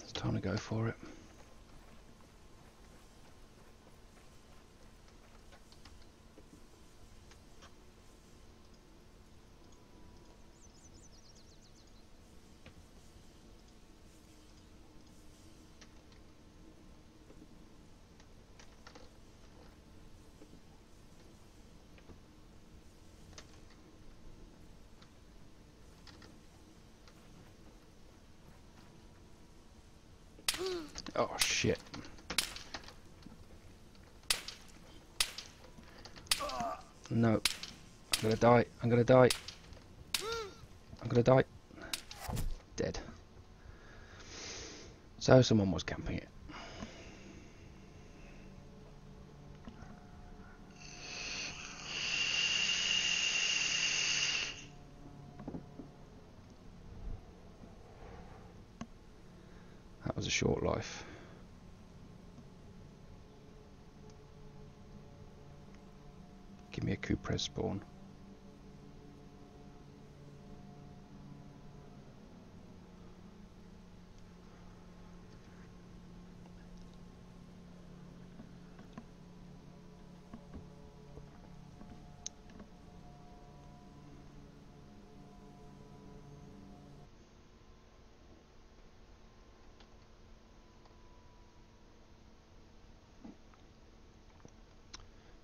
It's time to go for it. Oh shit. No. I'm gonna die. I'm gonna die. I'm gonna die. Dead. So someone was camping it. That was a short life. Give me a Kupres spawn.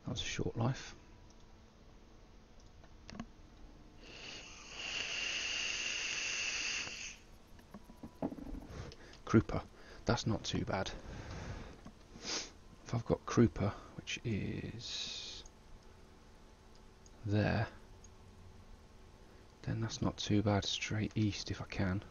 That was a short life. Krupa. That's not too bad. If I've got Krupa, which is there, then that's not too bad. Straight east if I can.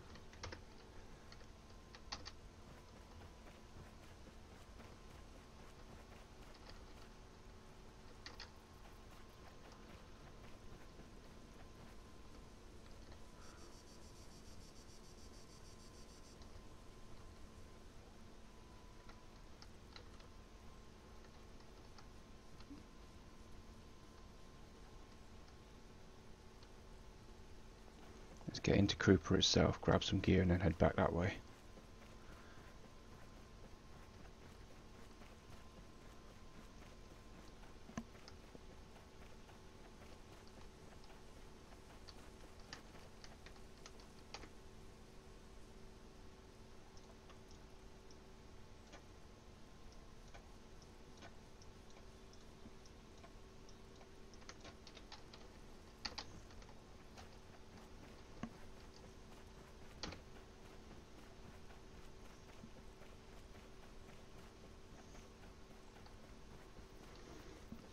Get into Krupa itself, grab some gear and then head back that way.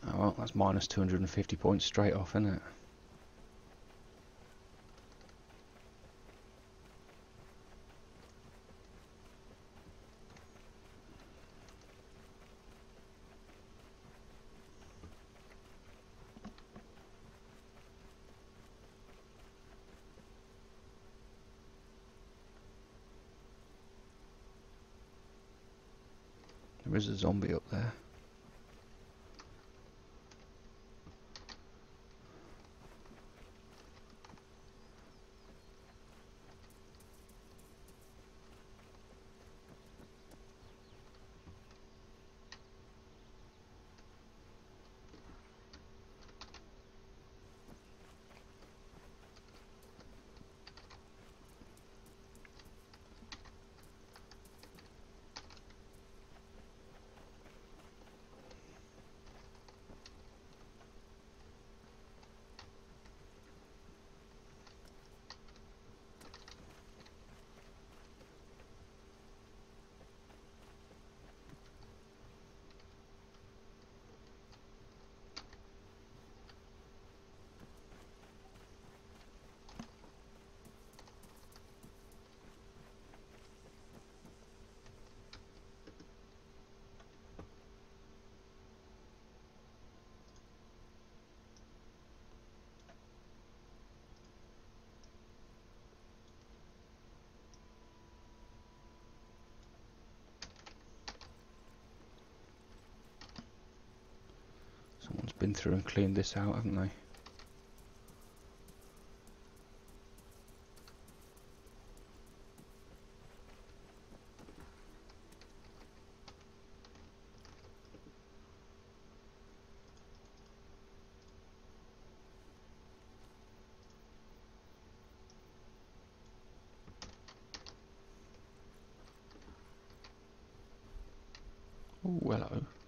Oh well, that's minus 250 points straight off, isn't it? There is a zombie up there. been through and cleaned this out, haven't they? Oh, hello.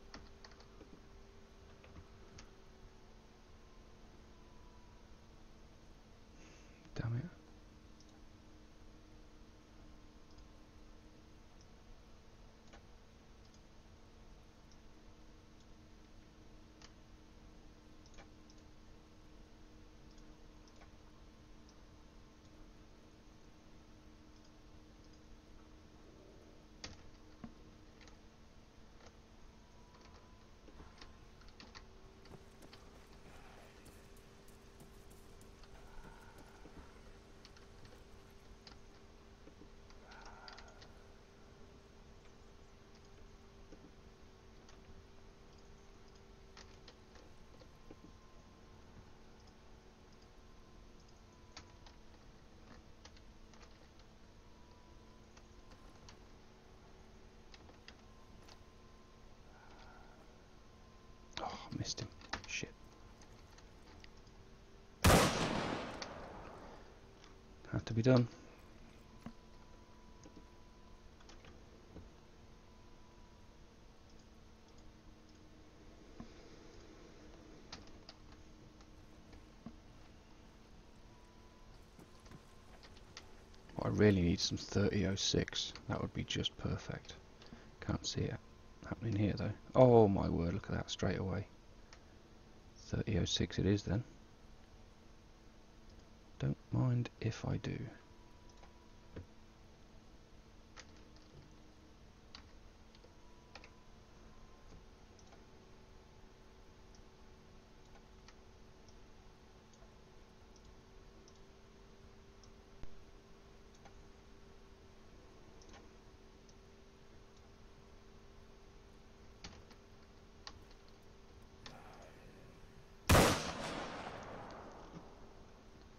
Be done. I really need some 3006. That would be just perfect. Can't see it happening here though. Oh my word, look at that straight away. 3006 it is then. Mind if I do.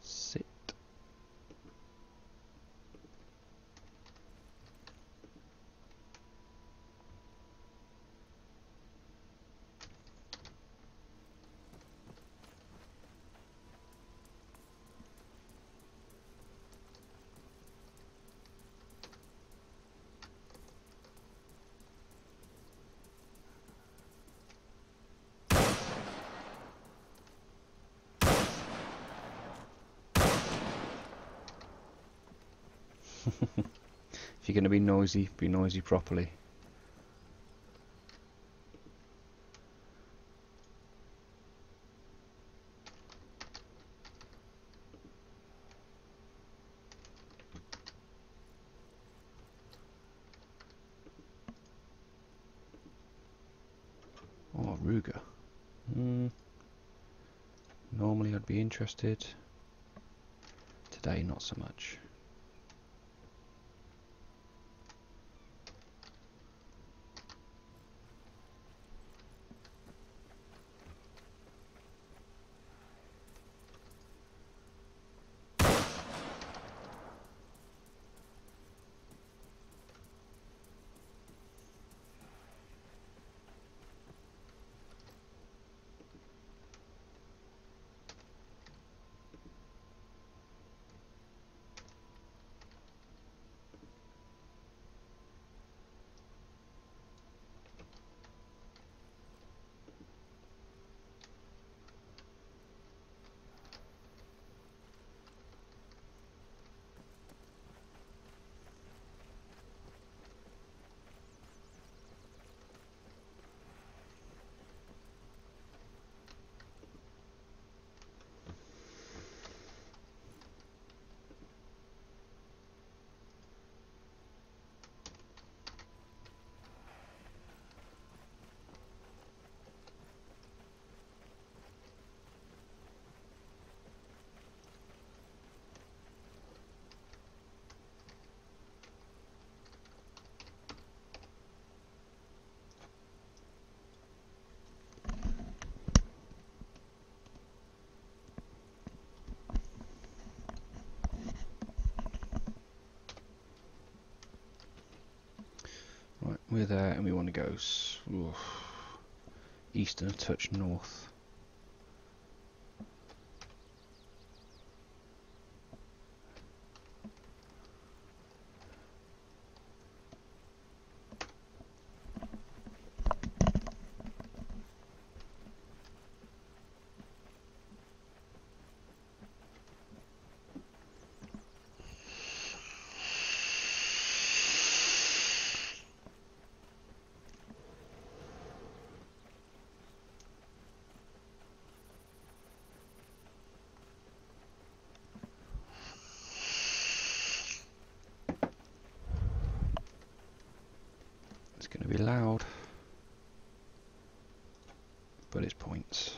Sit. if you're going to be noisy, be noisy properly. Oh, Ruger. Hmm. Normally I'd be interested. Today, not so much. We're there and we want to go oof, east and a touch north. going to be loud. But it's points.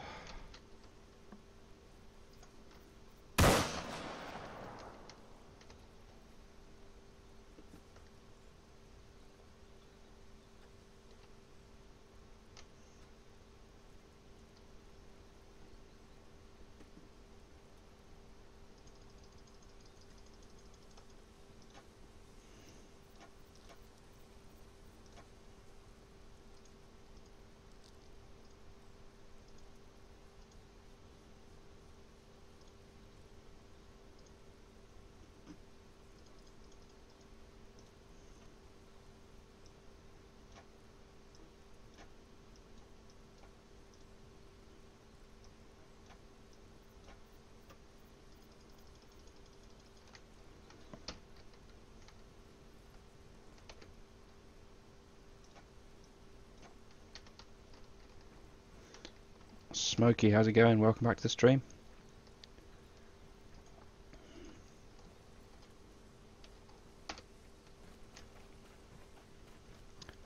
Smokey, how's it going? Welcome back to the stream.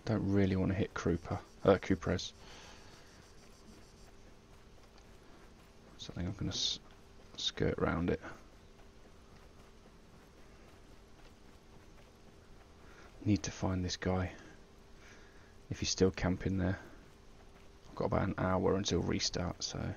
Don't really want to hit Krupa, uh, Kupres. So I think I'm going to skirt around it. Need to find this guy. If he's still camping there. Got about an hour until restart, so...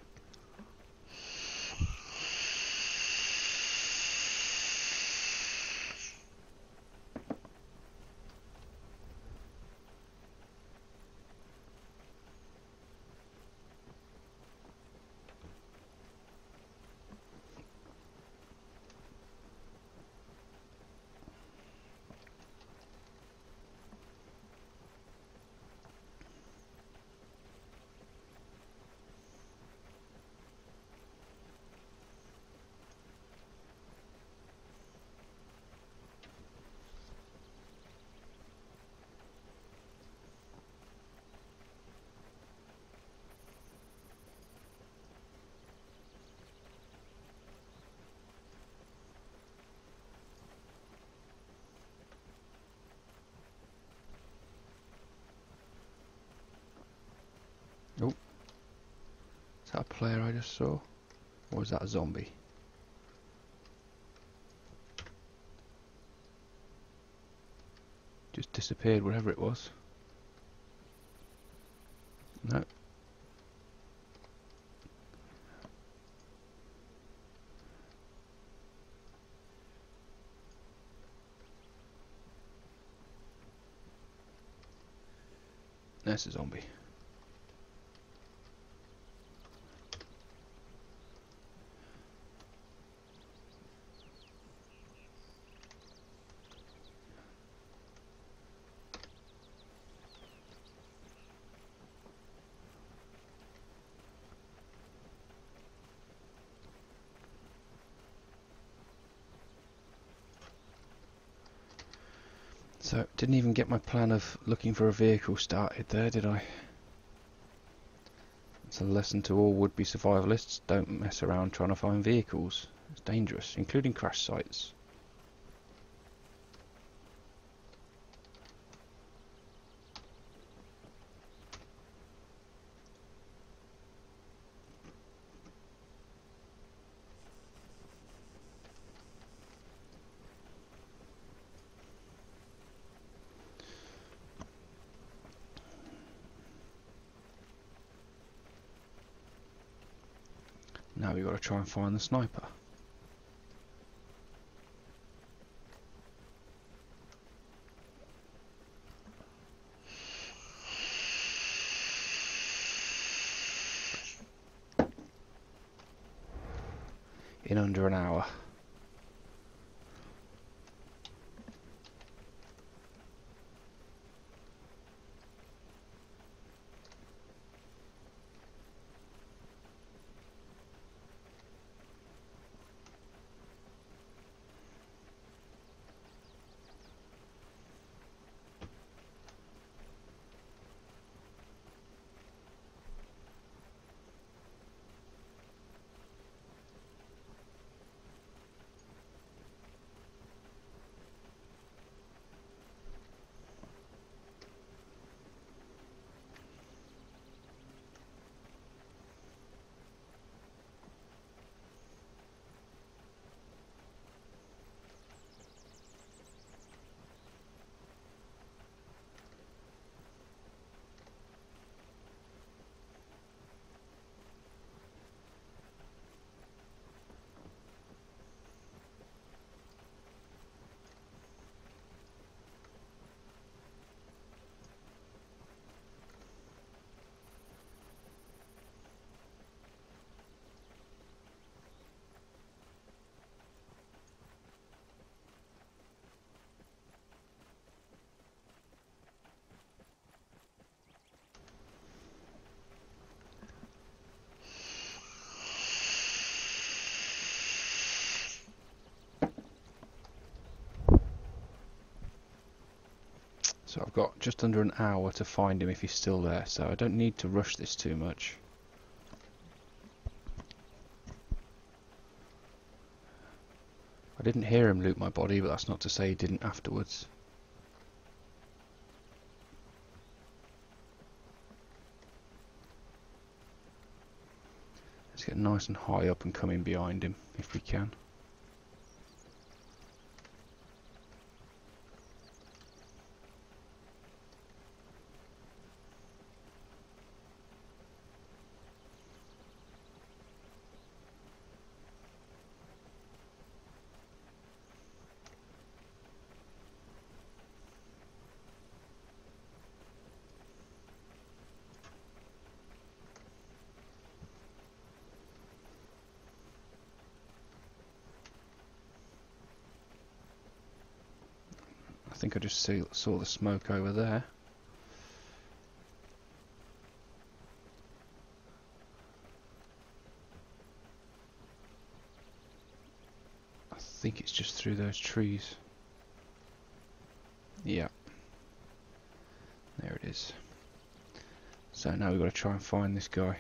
that a player I just saw? Or was that a zombie? Just disappeared, whatever it was. No. That's a zombie. So, didn't even get my plan of looking for a vehicle started there, did I? It's a lesson to all would-be survivalists. Don't mess around trying to find vehicles. It's dangerous, including crash sites. Now we've got to try and find the sniper. So I've got just under an hour to find him if he's still there, so I don't need to rush this too much. I didn't hear him loot my body, but that's not to say he didn't afterwards. Let's get nice and high up and come in behind him if we can. Think I just see, saw the smoke over there. I think it's just through those trees. Yeah. There it is. So now we've got to try and find this guy.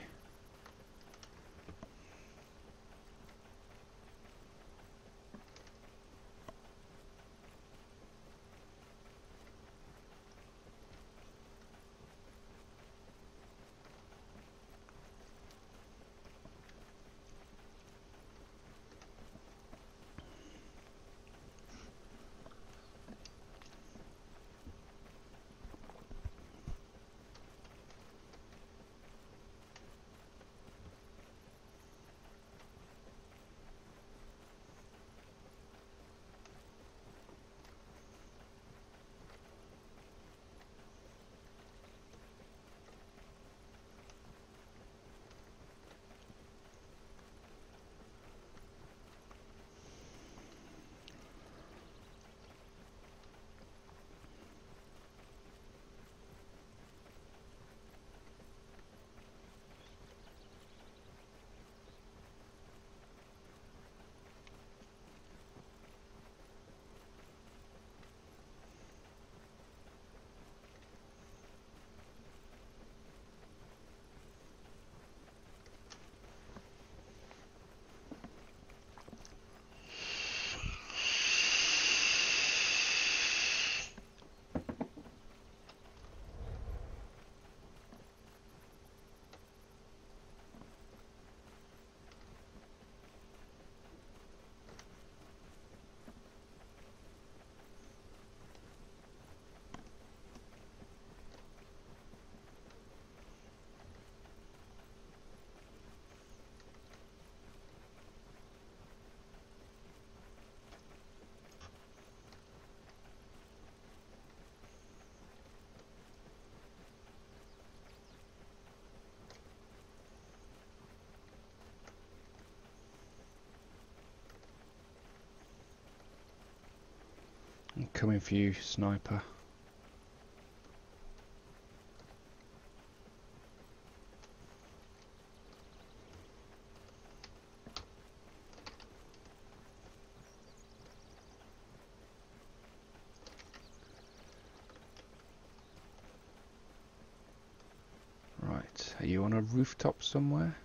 Coming for you, sniper. Right, are you on a rooftop somewhere?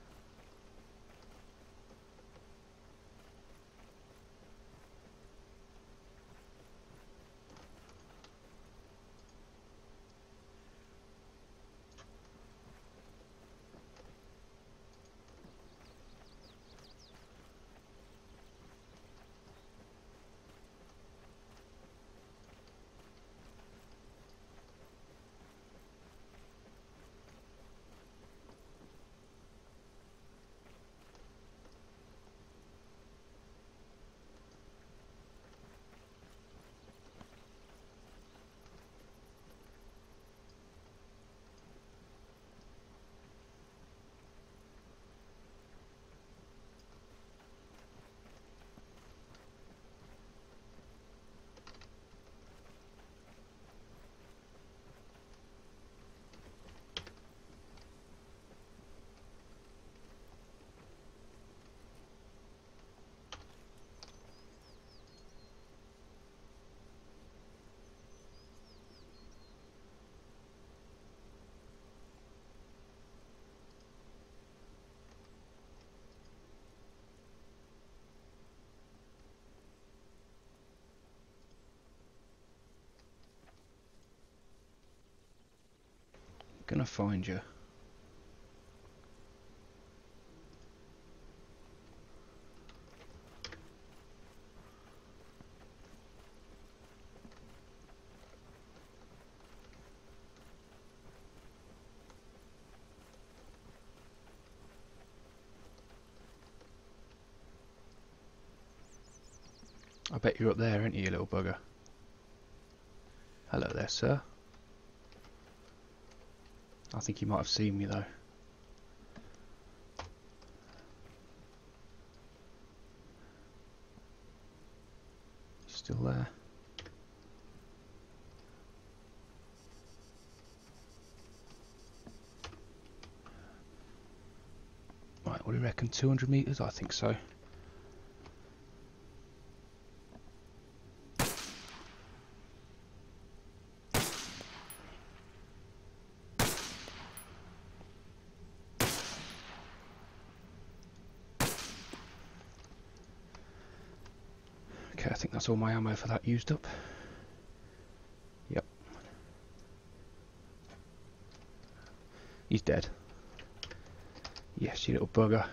Gonna find you. I bet you're up there, aren't you, you little bugger? Hello there, sir. I think you might have seen me though. Still there. Right, what do you reckon? 200 metres? I think so. All my ammo for that used up. Yep. He's dead. Yes, you little bugger.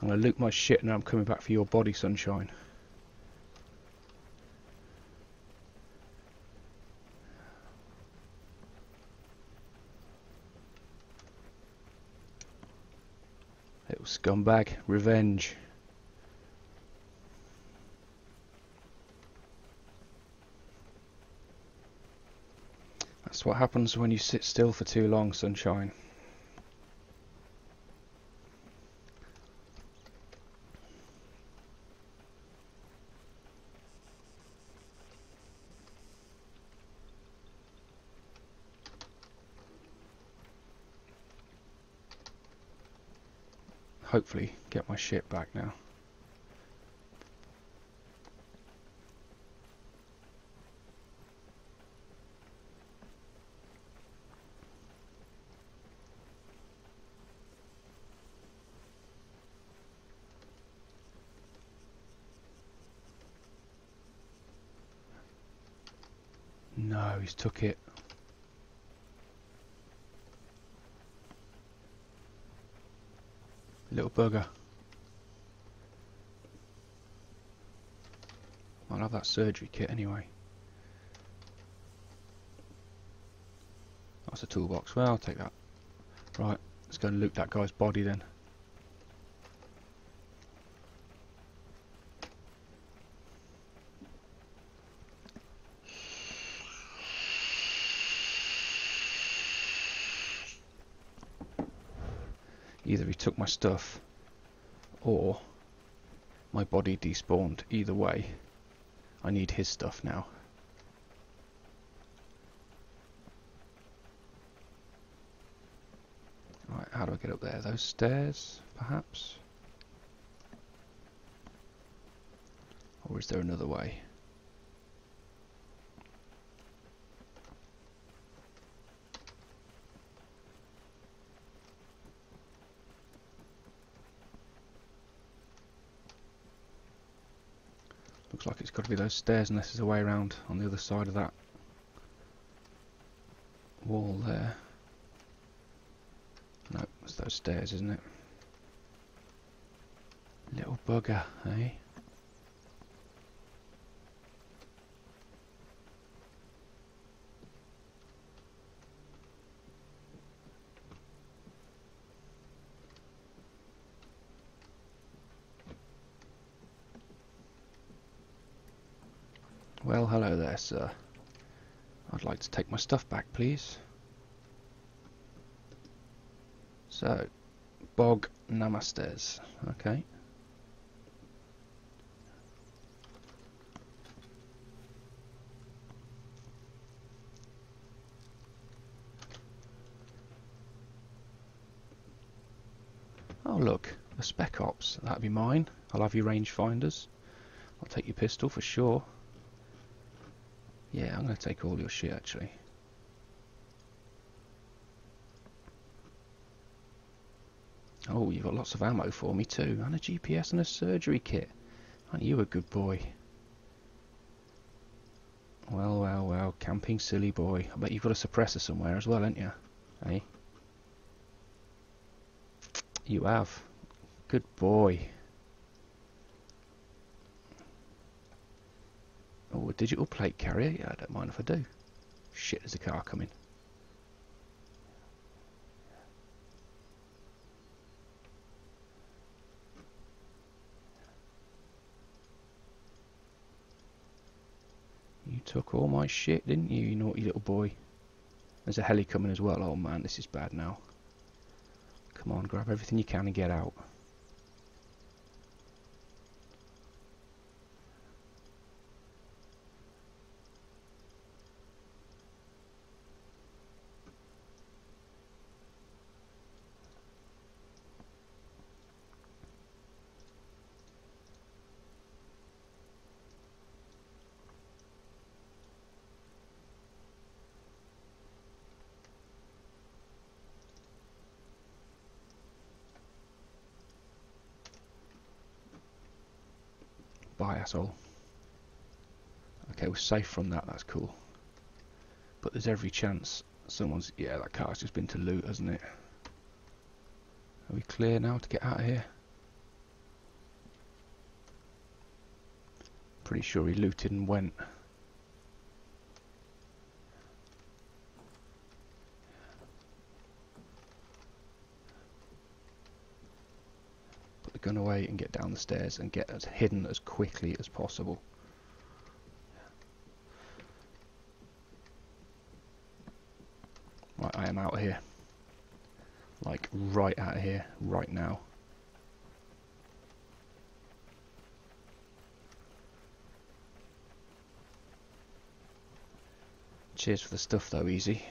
I'm gonna loot my shit and I'm coming back for your body, sunshine. Little scumbag. Revenge. What happens when you sit still for too long, sunshine. Hopefully get my shit back now. No, he's took it. Little bugger. I'll have that surgery kit anyway. That's a toolbox. Well, I'll take that. Right, let's go and loot that guy's body then. Either he took my stuff or my body despawned. Either way, I need his stuff now. Right, how do I get up there? Those stairs, perhaps? Or is there another way? Looks like it's got to be those stairs unless there's a way around on the other side of that wall there. No, it's those stairs, isn't it? Little bugger, eh? Well, hello there, sir. I'd like to take my stuff back, please. So, Bog Namastes. Okay. Oh look, a Spec Ops. That'd be mine. I'll have your rangefinders. I'll take your pistol for sure. Yeah, I'm going to take all your shit actually. Oh, you've got lots of ammo for me too, and a GPS and a surgery kit. Aren't you a good boy? Well, well, well, camping silly boy. I bet you've got a suppressor somewhere as well, ain't you? Eh? You have. Good boy. Oh, a digital plate carrier? Yeah, I don't mind if I do. Shit, there's a car coming. You took all my shit, didn't you, you naughty little boy? There's a heli coming as well. Oh man, this is bad now. Come on, grab everything you can and get out. Bye, asshole. Okay, we're safe from that, that's cool. But there's every chance someone's... Yeah, that car's just been to loot, hasn't it? Are we clear now to get out of here? Pretty sure he looted and went. Gun away and get down the stairs and get as hidden as quickly as possible. Right, I am out here. Like, right out here, right now. Cheers for the stuff though, easy.